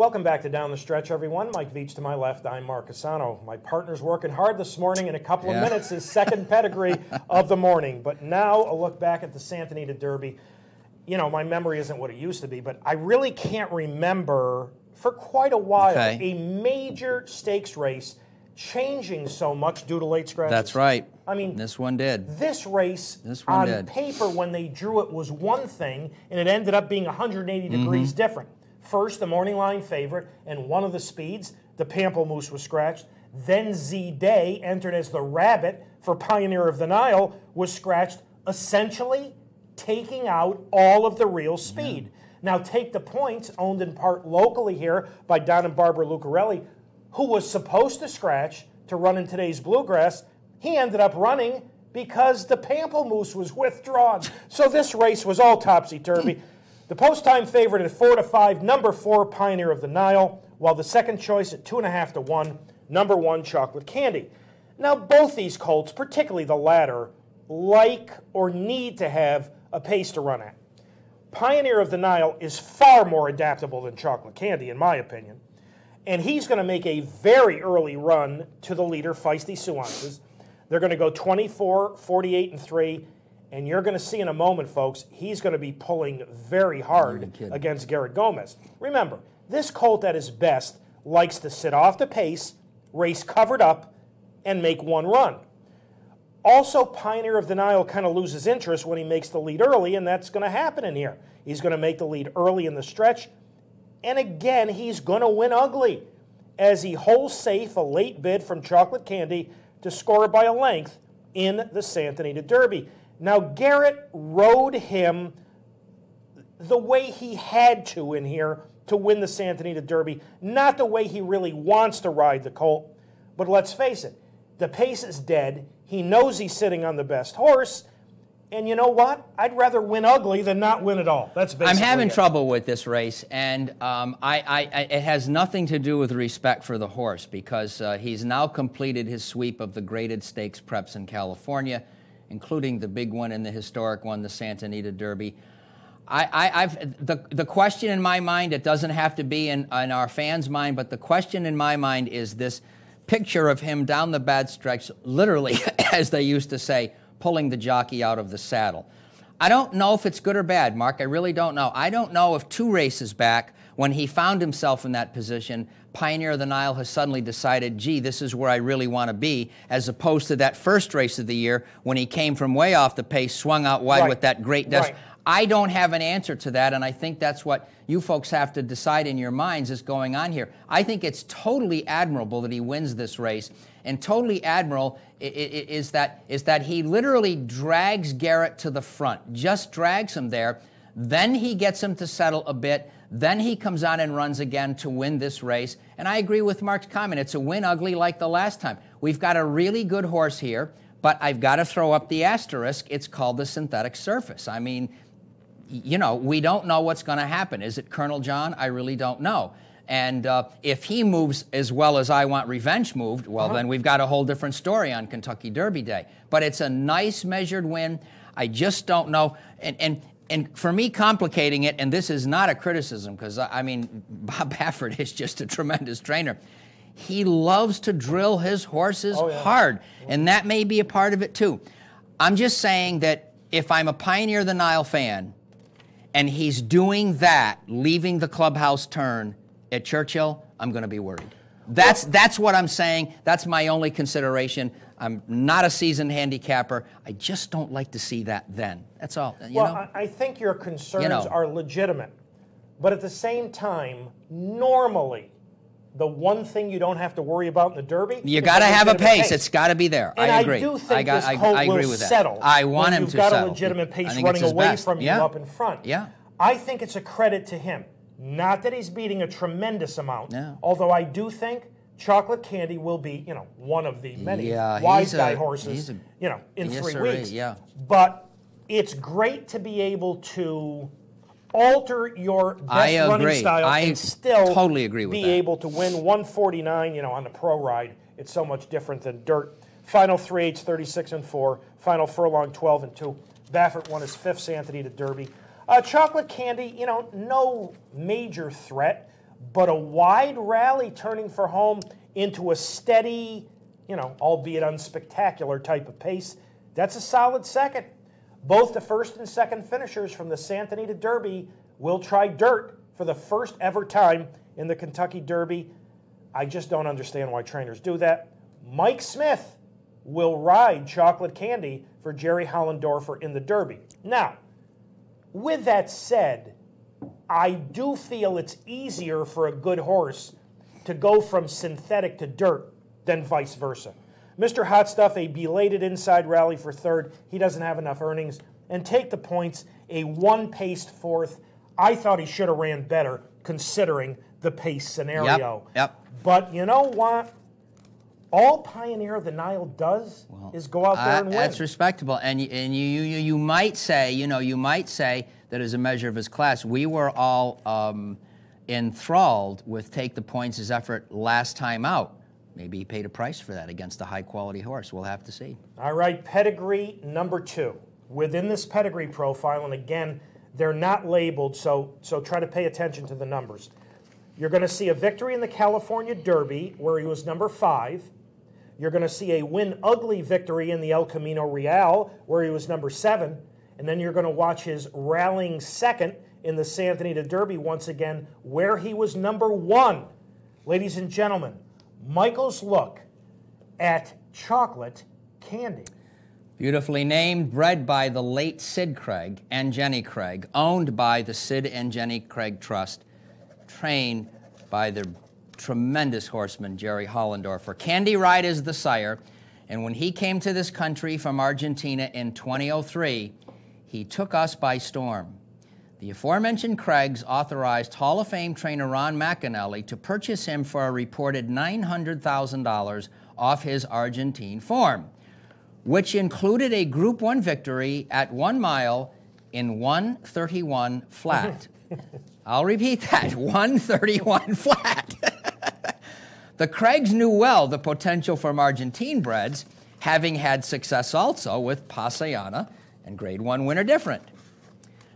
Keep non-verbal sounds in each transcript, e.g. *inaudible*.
Welcome back to Down the Stretch, everyone. Mike Veitch to my left. I'm Mark Cusano. My partner's working hard this morning. In a couple Yeah. of minutes, his second pedigree *laughs* of the morning. But now a look back at the Santa Anita Derby. You know, my memory isn't what it used to be, but I really can't remember for quite a while Okay. a major stakes race changing so much due to late scratches. That's right. I mean, this one did. this race This one on did. paper when they drew it was one thing and it ended up being 180 Mm-hmm. degrees different first the morning line favorite and one of the speeds the pamplemousse was scratched then z day entered as the rabbit for pioneer of the nile was scratched essentially taking out all of the real speed now take the points owned in part locally here by don and barbara lucarelli who was supposed to scratch to run in today's bluegrass he ended up running because the pamplemousse was withdrawn. So this race was all topsy turvy. *clears throat* The post time favorite at four to five, number four, Pioneer of the Nile, while the second choice at two and a half to one, number one, Chocolate Candy. Now, both these colts, particularly the latter, like or need to have a pace to run at. Pioneer of the Nile is far more adaptable than Chocolate Candy, in my opinion. And he's going to make a very early run to the leader, Feisty Suances. They're going to go 24, 48, and 3. And you're going to see in a moment, folks, he's going to be pulling very hard against Garrett Gomez. Remember, this colt at his best likes to sit off the pace, race covered up, and make one run. Also, Pioneer of the Nile kind of loses interest when he makes the lead early, and that's going to happen in here. He's going to make the lead early in the stretch, and again, he's going to win ugly as he holds safe a late bid from Chocolate Candy to score by a length in the Santa Anita Derby. Now, Garrett rode him the way he had to in here to win the Santa Anita Derby, not the way he really wants to ride the colt. But let's face it, the pace is dead. He knows he's sitting on the best horse. And you know what? I'd rather win ugly than not win at all. That's basically I'm having it. trouble with this race, and um, I, I, I, it has nothing to do with respect for the horse because uh, he's now completed his sweep of the graded stakes preps in California, including the big one and the historic one, the Santa Anita Derby. I, I've the the question in my mind. It doesn't have to be in, in our fans' mind, but the question in my mind is this picture of him down the bad stretch, literally, *coughs* as they used to say, pulling the jockey out of the saddle. I don't know if it's good or bad, Mark. I really don't know. I don't know if two races back, when he found himself in that position, Pioneer of the Nile has suddenly decided, gee, this is where I really want to be, as opposed to that first race of the year when he came from way off the pace, swung out wide Right. with that great des- Right. I don't have an answer to that, and I think that's what you folks have to decide in your minds is going on here. I think it's totally admirable that he wins this race, and totally admirable is that is that he literally drags Garrett to the front, just drags him there. Then he gets him to settle a bit. Then he comes on and runs again to win this race. And I agree with Mark's comment. It's a win ugly like the last time. We've got a really good horse here, but I've got to throw up the asterisk. It's called the synthetic surface. I mean, you know, we don't know what's going to happen. Is it Colonel John? I really don't know. And uh, if he moves as well as I want revenge moved, well, then we've got a whole different story on Kentucky Derby Day. But it's a nice measured win. I just don't know. And, and, and for me, complicating it, and this is not a criticism, because I, I mean, Bob Baffert *laughs* is just a tremendous trainer. He loves to drill his horses Oh, yeah. hard, and that may be a part of it too. I'm just saying that if I'm a Pioneer of the Nile fan, and he's doing that, leaving the clubhouse turn at Churchill, I'm going to be worried. That's that's what I'm saying. That's my only consideration. I'm not a seasoned handicapper. I just don't like to see that then. That's all. You well, know? I, I think your concerns You know. are legitimate. But at the same time, normally, the one thing you don't have to worry about in the Derby. you got to have a legitimate pace. It's got to be there. And I agree. do think got, this I, colt I agree will with that. settle. I want him you've got a legitimate pace running away best. from yeah. you up in front. Yeah. I think it's a credit to him. Not that he's beating a tremendous amount. Although I do think Chocolate Candy will be, you know, one of the many Yeah, wise he's a- guy horses, a- you know, in Yes, three weeks. yeah. But it's great to be able to alter your best I running agree. style I and still totally agree with be that. able to win 149, you know, on the pro ride. It's so much different than dirt. Final three three eights, 36 and 4. Final furlong, 12 and 2. Baffert won his fifth Santa Anita Derby. Uh, chocolate candy, you know, no major threat, but a wide rally turning for home into a steady, you know, albeit unspectacular type of pace. That's a solid second. Both the first and second finishers from the Santa Anita Derby will try dirt for the first ever time in the Kentucky Derby. I just don't understand why trainers do that. Mike Smith will ride Chocolate Candy for Jerry Hollendorfer in the Derby. Now, with that said, I do feel it's easier for a good horse to go from synthetic to dirt than vice versa. Mr. Hot Stuff, a belated inside rally for third. He doesn't have enough earnings. And take the points, a one paced fourth. I thought he should have ran better considering the pace scenario. Yep, yep. But you know what? All Pioneer of the Nile does well, is go out there and win. That's respectable. And, and you, you, you might say, you know, you might say that as a measure of his class, we were all um, enthralled with take the points effort last time out. Maybe he paid a price for that against a high quality horse. We'll have to see. All right, pedigree number two. Within this pedigree profile, and again, they're not labeled, so, so try to pay attention to the numbers. You're going to see a victory in the California Derby, where he was number five. You're going to see a win ugly victory in the El Camino Real, where he was number seven. And then you're going to watch his rallying second in the San Anita Derby once again, where he was number one. Ladies and gentlemen, Michael's look at chocolate candy. Beautifully named, bred by the late Sid Craig and Jenny Craig, owned by the Sid and Jenny Craig Trust, trained by the tremendous horseman Jerry Hollendorfer. Candy Ride is the sire, and when he came to this country from Argentina in 2003, he took us by storm. The aforementioned Craigs authorized Hall of Fame trainer Ron McAnally to purchase him for a reported $900,000 off his Argentine form, which included a Group 1 victory at one mile in 131 flat. *laughs* I'll repeat that 131 *laughs* flat. the Craigs knew well the potential from Argentine breds, having had success also with Paseana and Grade 1 winner different.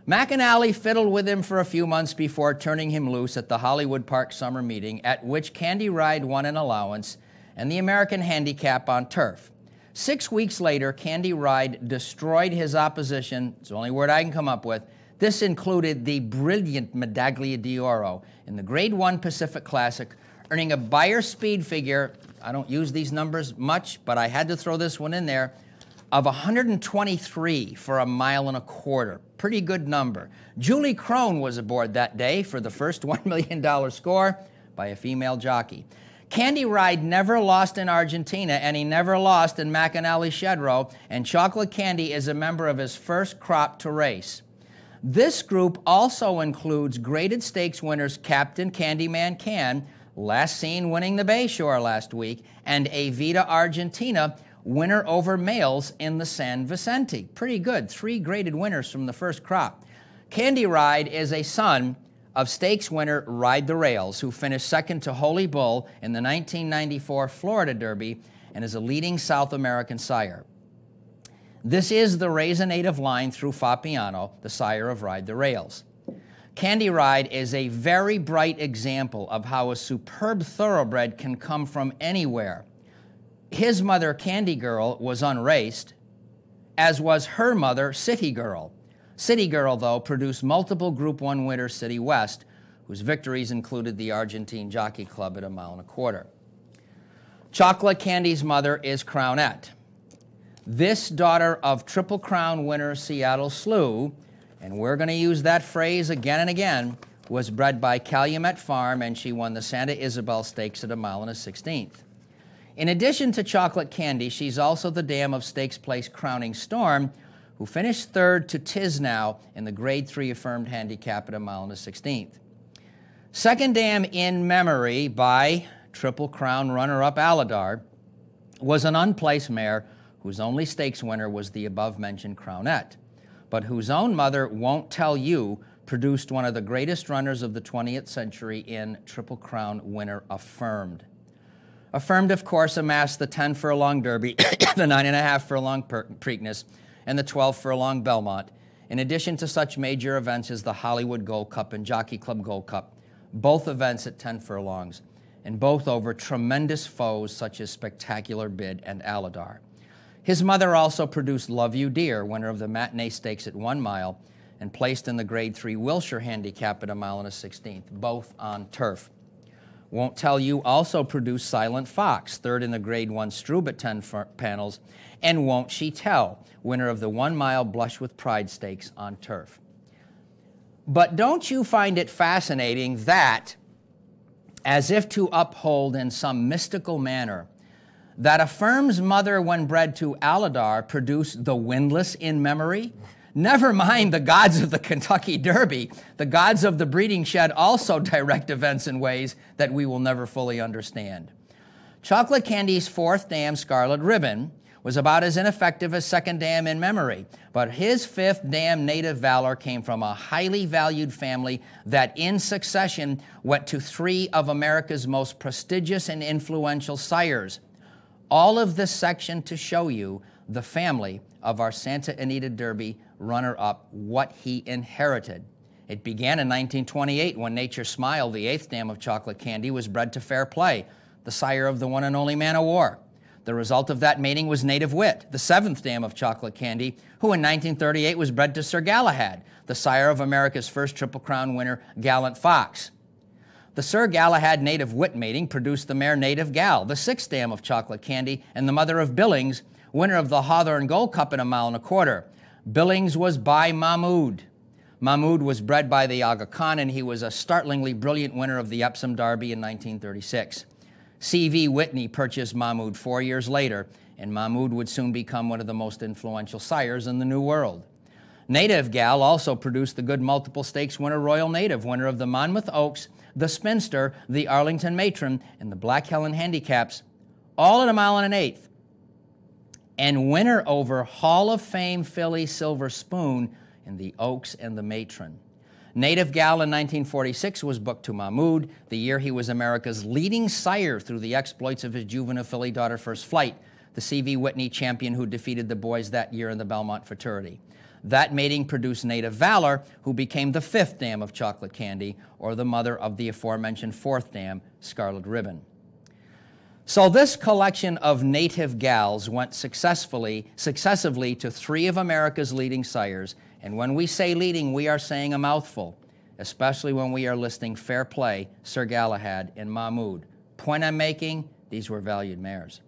McAnally fiddled with him for a few months before turning him loose at the Hollywood Park summer meeting, at which Candy Ride won an allowance and the American handicap on turf. Six weeks later, Candy Ride destroyed his opposition. It's the only word I can come up with. This included the brilliant Medaglia d'Oro in the Grade 1 Pacific Classic, earning a Beyer speed figure. I don't use these numbers much, but I had to throw this one in there of 123 for a mile and a quarter. Pretty good number. Julie Krone was aboard that day for the first *laughs* $1 million score by a female jockey. Candy Ride never lost in Argentina, and he never lost in McAnally Shedrow, and Chocolate Candy is a member of his first crop to race. This group also includes graded stakes winners Captain Candyman Can, last seen winning the Bayshore last week, and Evita Argentina, winner over males in the San Vicente. Pretty good. Three graded winners from the first crop. Candy Ride is a son of stakes winner Ride the Rails, who finished second to Holy Bull in the 1994 Florida Derby and is a leading South American sire. This is the native line through Fappiano, the sire of Ride the Rails. Candy Ride is a very bright example of how a superb thoroughbred can come from anywhere his mother, Candy Girl, was unraced, as was her mother, City Girl. City Girl, though, produced multiple Group 1 winners City West, whose victories included the Argentine Jockey Club at a mile and a quarter. Chocolate Candy's mother is Crownette. This daughter of Triple Crown winner Seattle Slew, and we're going to use that phrase again and again, was bred by Calumet Farm, and she won the Santa Isabel Stakes at a mile and a sixteenth. In addition to Chocolate Candy, she's also the dam of Stakes Place Crowning Storm, who finished third to Tiznow in the Grade 3 affirmed handicap at a mile and a 16th. Second dam in memory by Triple Crown runner up Alydar was an unplaced mare whose only stakes winner was the above mentioned Crownette, but whose own mother won't tell you produced one of the greatest runners of the 20th century in Triple Crown winner affirmed. Affirmed, of course, amassed the 10 furlong Derby, *coughs* the 9.5 furlong Preakness, and the 12 furlong Belmont, in addition to such major events as the Hollywood Gold Cup and Jockey Club Gold Cup, both events at 10 furlongs, and both over tremendous foes such as Spectacular Bid and Alydar. His mother also produced Love You Dear, winner of the matinee stakes at one mile, and placed in the Grade 3 Wilshire handicap at a mile and a 16th, both on turf. Won't Tell You also produced Silent Fox, third in the Grade 1 Strub at 10 panels, and Won't She Tell, winner of the one mile Blush with Pride Stakes on turf. But don't you find it fascinating that, as if to uphold in some mystical manner, that a firm's mother, when bred to Alydar, produced the windless in memory? Never mind the gods of the Kentucky Derby. The gods of the breeding shed also *laughs* direct events in ways that we will never fully understand. Chocolate Candy's fourth dam, Scarlet Ribbon, was about as ineffective as second dam in memory, but his fifth dam, Native Valor, came from a highly valued family that in succession went to three of America's most prestigious and influential sires. All of this section to show you the family of our Santa Anita Derby runner up what he inherited. It began in 1928 when Nature Smile, the eighth dam of chocolate candy, was bred to Fair Play, the sire of the one and only man of war. The result of that mating was Native Wit, the seventh dam of chocolate candy, who in 1938 was bred to Sir Galahad, the sire of America's first Triple Crown winner, Gallant Fox. The Sir Galahad native wit mating produced the mare Native Gal, the sixth dam of chocolate candy, and the mother of Billings, winner of the Hawthorne Gold Cup in a mile and a quarter. Billings was by Mahmoud. Mahmoud was bred by the Aga Khan, and he was a startlingly brilliant winner of the Epsom Derby in 1936. C.V. Whitney purchased Mahmoud four years later, and Mahmoud would soon become one of the most influential sires in the New World. Native Gal also produced the good multiple stakes winner Royal Native, winner of the Monmouth Oaks, the Spinster, the Arlington Matron, and the Black Helen Handicaps, all at a mile and an eighth and winner over Hall of Fame filly Silver Spoon in the Oaks and the Matron. Native Gal in 1946 was booked to Mahmoud, the year he was America's leading sire through the exploits of his juvenile filly daughter First Flight, the C.V. Whitney champion who defeated the boys that year in the Belmont Futurity. That mating produced Native Valor, who became the fifth dam of chocolate candy, or the mother of the aforementioned fourth dam, Scarlet Ribbon. So this collection of native gals went successfully, successively to three of America's leading sires. And when we say leading, we are saying a mouthful, especially when we are listing Fair Play, Sir Galahad, and Mahmoud. Point I'm making, these were valued mares.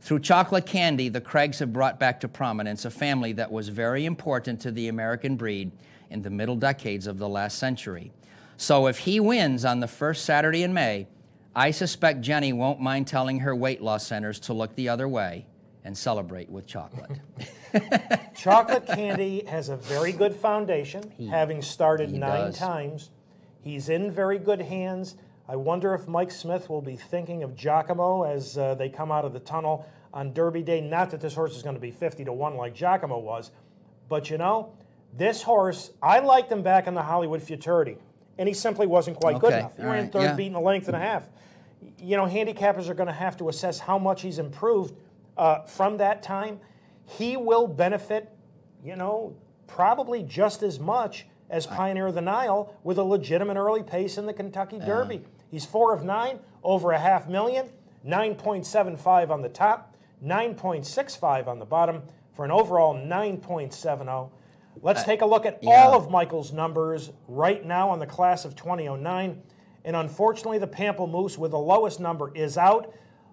Through chocolate candy, the Craigs have brought back to prominence a family that was very important to the American breed in the middle decades of the last century. So if he wins on the first Saturday in May, I suspect Jenny won't mind telling her weight loss centers to look the other way and celebrate with chocolate. *laughs* chocolate candy has a very good foundation, he, having started nine does. times. He's in very good hands. I wonder if Mike Smith will be thinking of Giacomo as uh, they come out of the tunnel on Derby Day. Not that this horse is going to be 50 to 1 like Giacomo was, but you know, this horse, I liked him back in the Hollywood Futurity, and he simply wasn't quite okay. good enough. He ran right. third, yeah. beating a length and a half you know, handicappers are going to have to assess how much he's improved uh, from that time. He will benefit, you know, probably just as much as Pioneer of the Nile with a legitimate early pace in the Kentucky Derby. Uh, He's four of nine, over a half million, 9.75 on the top, 9.65 on the bottom, for an overall 9.70. Let's take a look at yeah. all of Michael's numbers right now on the class of 2009. And unfortunately, the Pamplemousse with the lowest number is out.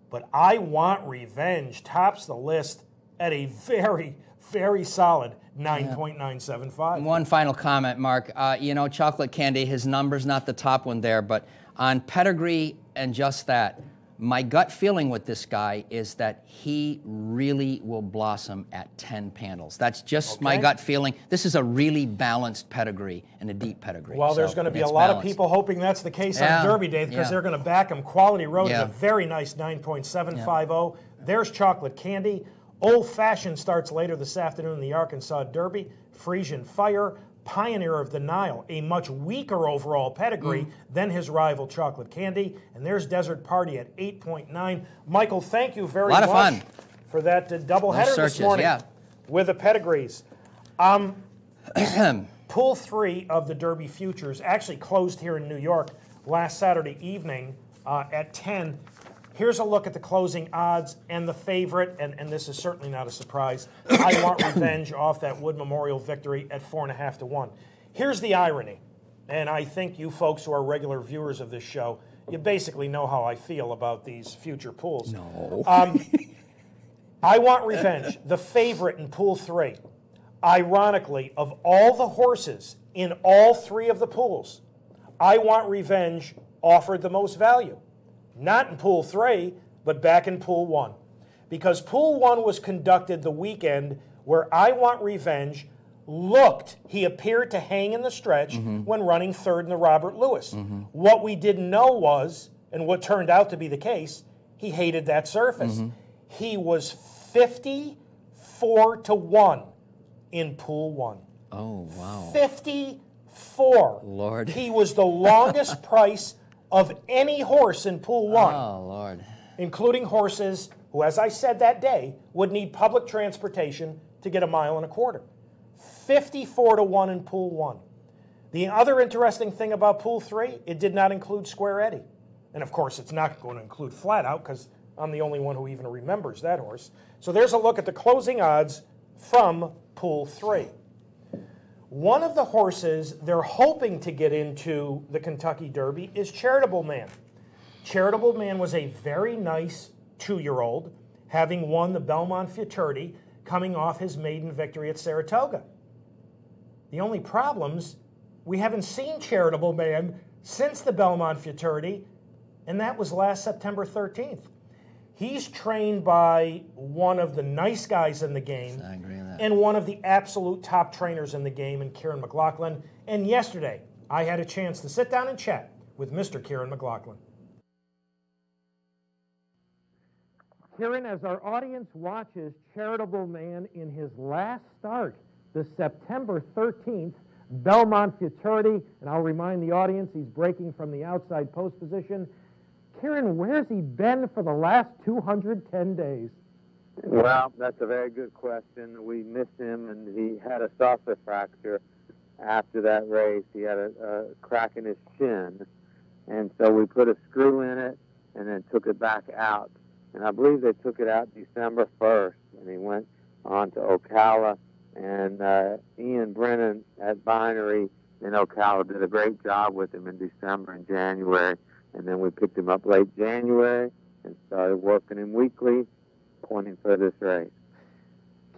But I Want Revenge tops the list at a very, very solid 9.975. Yeah. One final comment, Mark. Uh, you know, Chocolate Candy, his number's not the top one there, but on pedigree and just that, my gut feeling with this guy is that he really will blossom at 10 panels. That's just okay. my gut feeling. This is a really balanced pedigree and a deep pedigree. Well, there's going to be a lot balanced. of people hoping that's the case yeah. on Derby Day because yeah. they're going to back him. Quality Road yeah. is a very nice 9.750. There's Chocolate Candy. Old Fashioned starts later this afternoon in the Arkansas Derby. Friesan Fire, Pioneer of the Nile, a much weaker overall pedigree mm. than his rival Chocolate Candy. And there's Desert Party at 8.9. Michael, thank you very much fun. for that uh, doubleheader this morning yeah. with the pedigrees. Um, *clears throat* pool three of the Derby Futures actually closed here in New York last Saturday evening uh, at 10. Here's a look at the closing odds and the favorite, and, and this is certainly not a surprise. I want *coughs* revenge off that Wood Memorial victory at four and a half to one. Here's the irony, and I think you folks who are regular viewers of this show, you basically know how I feel about these future pools. No. Um, *laughs* I want revenge. The favorite in pool three, ironically, of all the horses in all three of the pools, I want revenge offered the most value. Not in pool three, but back in pool one. Because pool one was conducted the weekend where I want revenge looked, he appeared to hang in the stretch mm-hmm. when running third in the Robert Lewis. Mm-hmm. What we didn't know was, and what turned out to be the case, he hated that surface. Mm-hmm. He was 54 to 1 in pool one. Oh, wow. 54. Lord. He was the longest *laughs* price of any horse in pool one, Oh, Lord. including horses who, as I said that day, would need public transportation to get a mile and a quarter. 54 to 1 in pool one. The other interesting thing about pool three, it did not include Square Eddie. And of course, it's not going to include Flat Out because I'm the only one who even remembers that horse. So there's a look at the closing odds from pool three. One of the horses they're hoping to get into the Kentucky Derby is Charitable Man. Charitable Man was a very nice two year old, having won the Belmont Futurity coming off his maiden victory at Saratoga. The only problems, we haven't seen Charitable Man since the Belmont Futurity, and that was last September 13th. He's trained by one of the nice guys in the game And one of the absolute top trainers in the game in Kiaran McLaughlin. And yesterday, I had a chance to sit down and chat with Mr. Kiaran McLaughlin. Kiaran, as our audience watches Charitable Man in his last start, the September 13th Belmont Futurity, and I'll remind the audience he's breaking from the outside post position. Kiaran, where's he been for the last 210 days? Well, that's a very good question. We missed him, and he had a saucer fracture after that race. He had a, a crack in his shin, and so we put a screw in it and then took it back out. And I believe they took it out December 1st, and he went on to Ocala. And uh, Ian Brennan at Binary in Ocala did a great job with him in December and January. And then we picked him up late January and started working him weekly pointing for this race.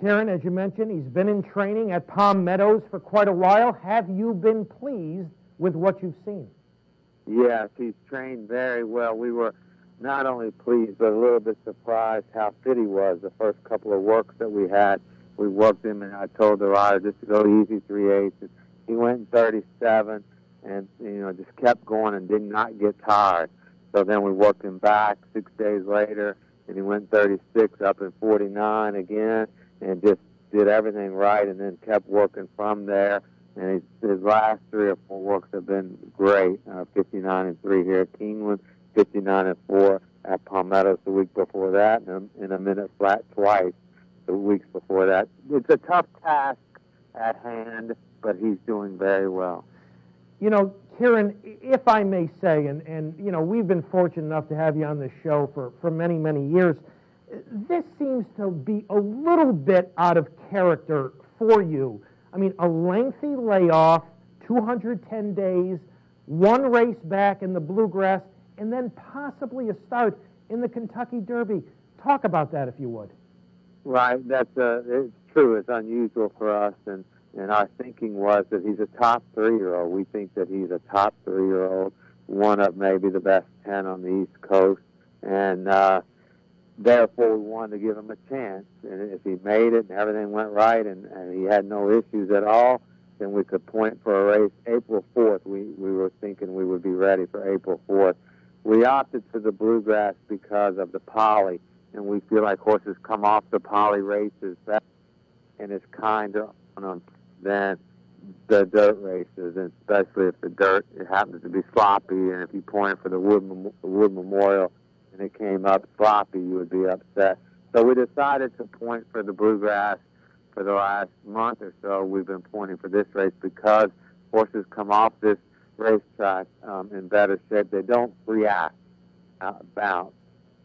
Karen, as you mentioned, he's been in training at Palm Meadows for quite a while. Have you been pleased with what you've seen? Yes, he's trained very well. We were not only pleased, but a little bit surprised how fit he was the first couple of works that we had. We worked him, and I told the rider just to go easy three eighths. He went in 37, and you know just kept going and did not get tired. So then we worked him back six days later, and he went 36 up in 49 again, and just did everything right, and then kept working from there. And his, his last three or four works have been great. Uh, 59 and three here at Keeneland, 59 and four at Palm Meadows the week before that, and in a minute flat twice the weeks before that. It's a tough task at hand, but he's doing very well. You know, Kiaran, if I may say, and, and you know, we've been fortunate enough to have you on this show for, for many, many years. This seems to be a little bit out of character for you. I mean, a lengthy layoff, 210 days, one race back in the bluegrass, and then possibly a start in the Kentucky Derby. Talk about that if you would. Right, that's uh, it's true. It's unusual for us, and and our thinking was that he's a top three-year-old. We think that he's a top three-year-old, one of maybe the best ten on the East Coast, and uh, therefore we wanted to give him a chance. And if he made it and everything went right, and, and he had no issues at all, then we could point for a race April 4th. We we were thinking we would be ready for April 4th. We opted for the bluegrass because of the poly and we feel like horses come off the poly races better and it's kinder on them than the dirt races, and especially if the dirt it happens to be sloppy, and if you pointed for the Wood, Mem- Wood Memorial and it came up sloppy, you would be upset. So we decided to point for the bluegrass for the last month or so. We've been pointing for this race because horses come off this racetrack um, in better shape. They don't react, uh, bounce,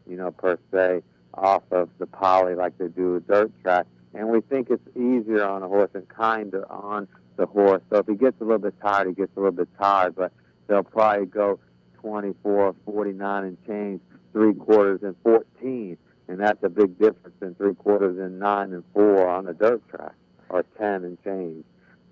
you know, per se, off of the poly like they do a dirt track. And we think it's easier on a horse and kinder on the horse. So if he gets a little bit tired, he gets a little bit tired, but they'll probably go 24, 49 and change, three quarters and 14. And that's a big difference in three quarters and nine and four on a dirt track, or 10 and change.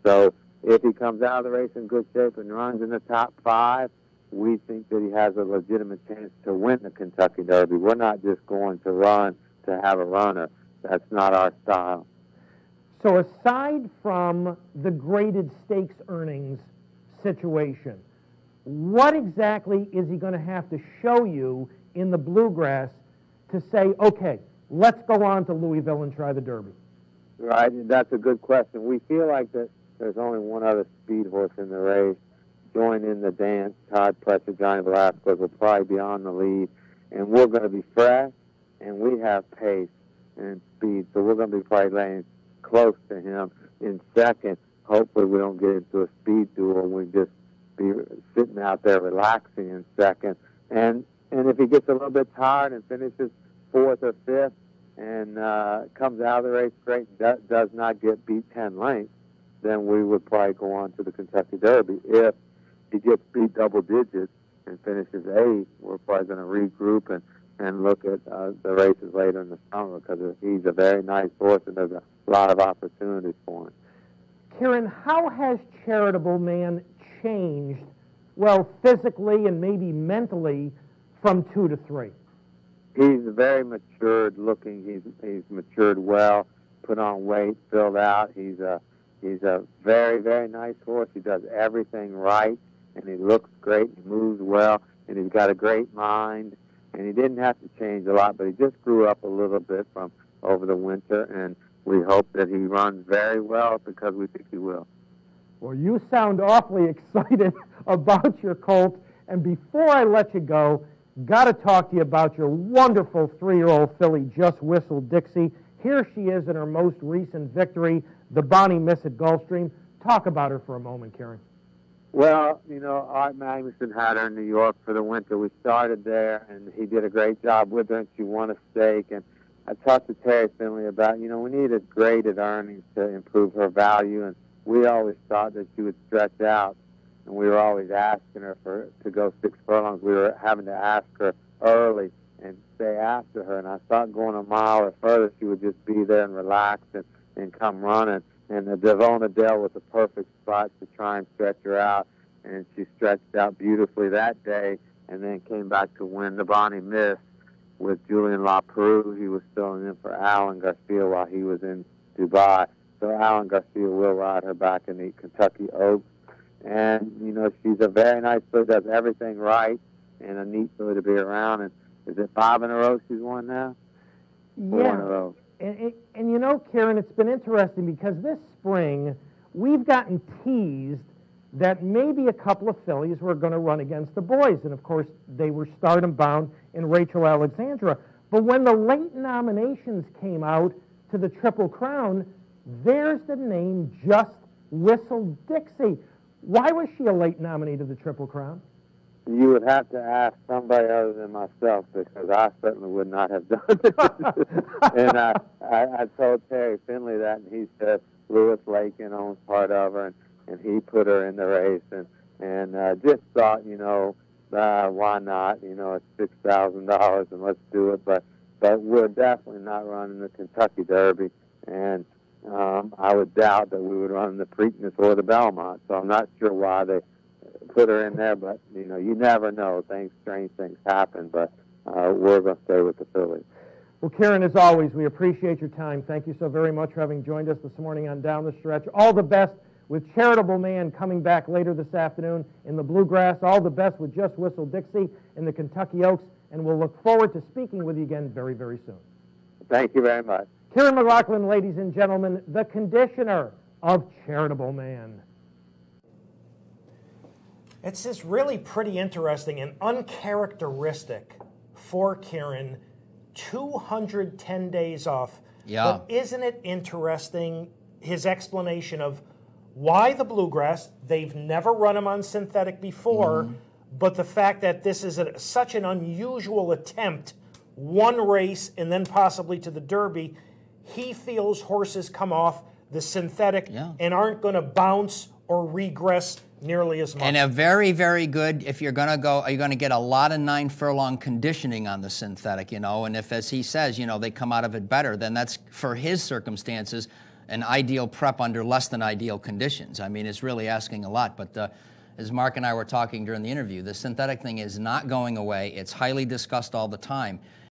So if he comes out of the race in good shape and runs in the top five, we think that he has a legitimate chance to win the Kentucky Derby. We're not just going to run to have a runner. That's not our style. So, aside from the graded stakes earnings situation, what exactly is he going to have to show you in the bluegrass to say, okay, let's go on to Louisville and try the Derby? Right, that's a good question. We feel like that there's only one other speed horse in the race. Join in the dance. Todd Pletcher, Johnny Velazquez will probably be on the lead, and we're going to be fresh, and we have pace and speed, so we're going to be probably laying close to him in second. Hopefully, we don't get into a speed duel. We just be sitting out there relaxing in second, and and if he gets a little bit tired and finishes fourth or fifth, and uh, comes out of the race great, does not get beat ten lengths, then we would probably go on to the Kentucky Derby. If he gets beat double digits and finishes eighth, we're probably going to regroup and and look at uh, the races later in the summer because he's a very nice horse and there's a lot of opportunities for him. Kiaran, how has Charitable Man changed, well, physically and maybe mentally, from two to three? He's very matured looking. He's he's matured well, put on weight, filled out. He's a He's a very, very nice horse. He does everything right, and he looks great. He moves well, and he's got a great mind. And he didn't have to change a lot, but he just grew up a little bit from over the winter, and we hope that he runs very well because we think he will. Well, you sound awfully *laughs* excited about your colt. And before I let you go, got to talk to you about your wonderful three year old filly, Just Whistle Dixie. Here she is in her most recent victory the Bonnie Miss at Gulfstream. Talk about her for a moment, Karen. Well, you know, Art Magnuson had her in New York for the winter. We started there, and he did a great job with her, and she won a stake. And I talked to Terry Finley about, you know, we needed graded earnings to improve her value, and we always thought that she would stretch out. And we were always asking her for to go six furlongs. We were having to ask her early and stay after her. And I thought going a mile or further, she would just be there and relax and and come running. And uh, the Davona Dale was a perfect spot to try and stretch her out. And she stretched out beautifully that day and then came back to win the Bonnie Miss with Julien Leparoux. He was filling in for Alan Garcia while he was in Dubai. So Alan Garcia will ride her back in the Kentucky Oaks. And, you know, she's a very nice filly, does everything right, and a neat filly to be around. And is it five in a row she's won now? Yeah. Four in a row. And, and, and, you know, Karen, it's been interesting because this spring we've gotten teased that maybe a couple of fillies were going to run against the boys. And of course, they were stardom bound in Rachel Alexandra. But when the late nominations came out to the Triple Crown, there's the name Just Whistle Dixie. Why was she a late nominee to the Triple Crown? You would have to ask somebody other than myself because I certainly would not have done it. *laughs* and I, I, I told Terry Finley that, and he said Louis Lakin owns part of her, and, and he put her in the race, and and uh, just thought, you know, uh, why not? You know, it's six thousand dollars, and let's do it. But but we're definitely not running the Kentucky Derby, and um, I would doubt that we would run the Preakness or the Belmont. So I'm not sure why they put her in there, but you know, you never know. Things, strange things happen, but uh, we're going to stay with the fillies. Well, Karen, as always, we appreciate your time. Thank you so very much for having joined us this morning on Down the Stretch. All the best with Charitable Man coming back later this afternoon in the Bluegrass. All the best with Just Whistle Dixie in the Kentucky Oaks, and we'll look forward to speaking with you again very, very soon. Thank you very much. Karen McLaughlin, ladies and gentlemen, the conditioner of Charitable Man. It's just really pretty interesting and uncharacteristic for Kiaran. 210 days off. Yeah. But isn't it interesting his explanation of Why the bluegrass? They've never run him on synthetic before, Mm-hmm. but the fact that this is a, such an unusual attempt, one race and then possibly to the Derby, he feels horses come off the synthetic Yeah. and aren't going to bounce or regress nearly as much. And a very, very good, if you're going to go, you're going to get a lot of nine furlong conditioning on the synthetic, you know. And if, as he says, you know, they come out of it better, then that's, for his circumstances, an ideal prep under less than ideal conditions. I mean, it's really asking a lot. But uh, as Mark and I were talking during the interview, the synthetic thing is not going away. It's highly discussed all the time.